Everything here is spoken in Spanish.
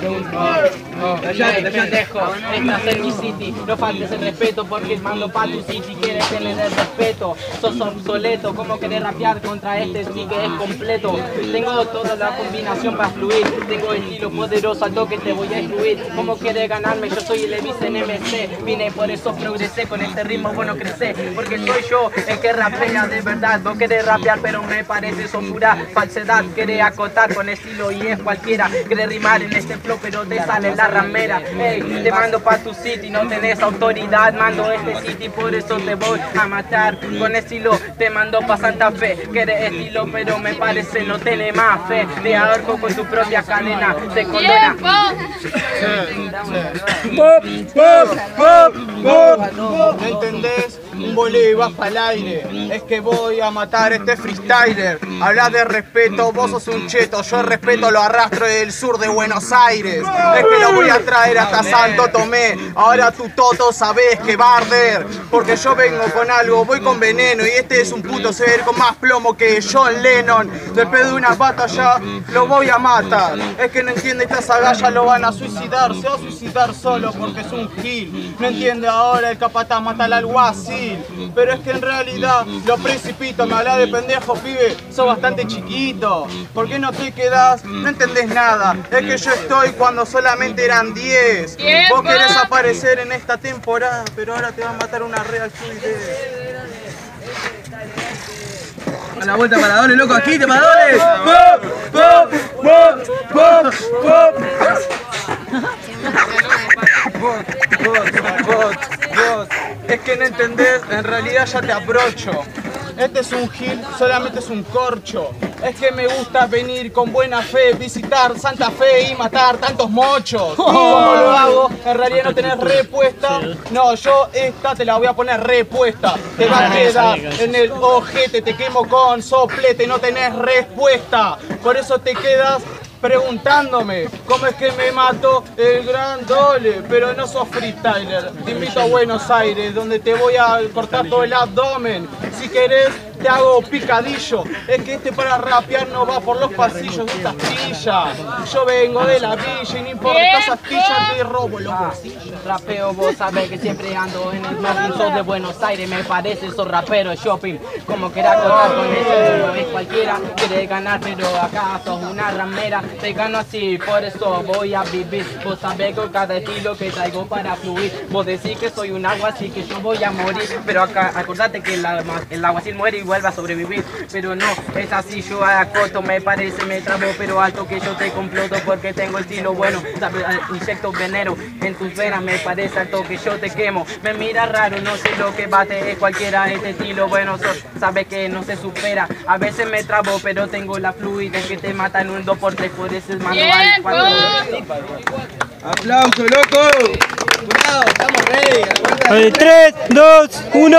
Those Callate, pendejo, estás en mi city, no faltes el respeto porque mando pa' tu city, quieres tener el respeto, sos obsoleto, como querés rapear contra este sí que es completo, tengo toda la combinación para fluir, tengo estilo poderoso al toque te voy a excluir, como querés ganarme, yo soy el Levis en MC, vine por eso progresé, con este ritmo bueno crecer, porque soy yo el que rapea de verdad, vos querés rapear pero me parece eso pura falsedad, querés acotar con estilo y es cualquiera, querés rimar en este flow pero te sale la ramera, Ey, te mando pa' tu city, no tenés autoridad, mando este city, por eso te voy a matar. Con estilo te mando pa' Santa Fe, querés estilo, pero me parece no tenés más fe. Te ahorco con tu propia cadena, te condena. Pop, pop, pop, pop. ¿No entendés? Un boleo y vas pa'l aire. Es que voy a matar a este freestyler. Hablas de respeto, vos sos un cheto. Yo el respeto lo arrastro del sur de Buenos Aires. Es que lo voy a traer hasta Santo Tomé. Ahora tu toto sabés que va a arder. Porque yo vengo con algo, voy con veneno. Y este es un puto ser con más plomo que John Lennon. Después de una batalla lo voy a matar. Es que no entiende esta agalla, lo van a suicidar. Se va a suicidar solo porque es un gil. No entiende ahora el capataz mata al alguacil. Pero es que en realidad lo precipito. Me habla de pendejo, pibe. Bastante chiquito. ¿Por qué no te quedás? No entendés nada. Es que yo estoy cuando solamente eran 10. Vos querés aparecer en esta temporada, pero ahora te va a matar una real de... A la vuelta para doble, loco, aquí, te para doble. ¡Pop! ¡Pop! ¡Pop! ¡Pop! Vos, vos, vos, vos. Es que no entendés, en realidad ya te abrocho. Este es un gil, solamente es un corcho. Es que me gusta venir con buena fe, visitar Santa Fe y matar tantos mochos. ¿Cómo lo hago? En realidad no tenés repuesta. No, yo esta te la voy a poner repuesta. Te va a quedar en el ojete, te quemo con soplete, no tenés respuesta. Por eso te quedas preguntándome cómo es que me mató el gran dole, pero no sos freestyler. Te invito a Buenos Aires, donde te voy a cortar todo el abdomen. Si querés, te hago picadillo. Es que este para rapear no va por los pasillos de esta astilla. Yo vengo de la villa y no importa esa astilla, te robo los bolsillos. Rapeo, vos sabés que siempre ando en el Martin Sos de Buenos Aires, me parece esos raperos shopping. Como querás contar con ese no es cualquiera, querés ganar, pero acá sos una ramera. Te gano así, por eso voy a vivir. Vos sabés con cada estilo que traigo para fluir. Vos decís que soy un agua, así que yo voy a morir. Pero acá, acordate que el, agua- el aguacil muere y vuelve a sobrevivir. Pero no, es así, yo acoto, me parece, me trabo, pero alto que yo te comploto porque tengo el estilo bueno. Eh, Inyecto veneno en tus venas, me parece alto que yo te quemo. Me mira raro, no sé lo que bate, es cualquiera este estilo bueno. so- sabes que no se supera. A veces me trabo, pero tengo la fluidez que te mata en un 2 por 3 por eso es manual. Cuando- Aplauso, loco. Jurado, estamos ready. 3, 2, 1.